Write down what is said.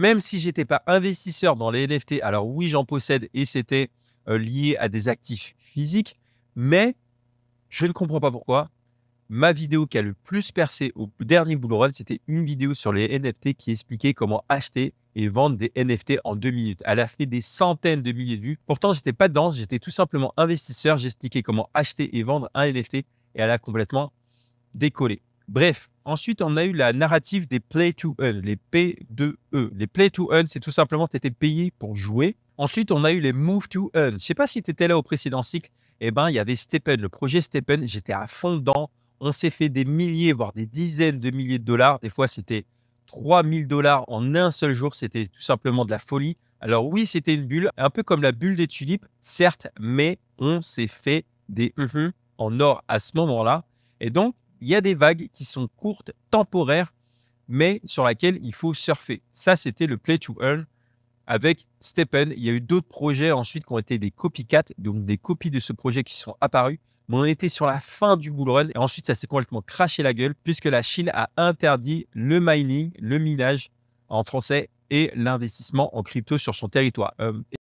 même si j'étais pas investisseur dans les NFT, alors oui, j'en possède et c'était euh, lié à des actifs physiques, mais je ne comprends pas pourquoi. Ma vidéo qui a le plus percé au dernier bull run, c'était une vidéo sur les NFT qui expliquait comment acheter et vendre des NFT en deux minutes. Elle a fait des centaines de milliers de vues. Pourtant, j'étais pas dedans, j'étais tout simplement investisseur. J'expliquais comment acheter et vendre un NFT et elle a complètement décollé. Bref, ensuite, on a eu la narrative des play to earn, les P2E. Les play to earn, c'est tout simplement tu étais payé pour jouer. Ensuite, on a eu les move to earn. Je sais pas si tu étais là au précédent cycle. Eh ben, il y avait Stepen, le projet Stepen. J'étais à fond dedans. On s'est fait des milliers, voire des dizaines de milliers de dollars. Des fois, c'était 3000 dollars en un seul jour. C'était tout simplement de la folie. Alors oui, c'était une bulle, un peu comme la bulle des tulipes, certes, mais on s'est fait des en or à ce moment-là. Et donc, il y a des vagues qui sont courtes, temporaires, mais sur laquelle il faut surfer. Ça, c'était le play to earn avec Stepen. Il y a eu d'autres projets ensuite qui ont été des copycats, donc des copies de ce projet qui sont apparus. Mais on était sur la fin du bull run et ensuite ça s'est complètement craché la gueule puisque la Chine a interdit le mining, le minage en français et l'investissement en crypto sur son territoire. Euh,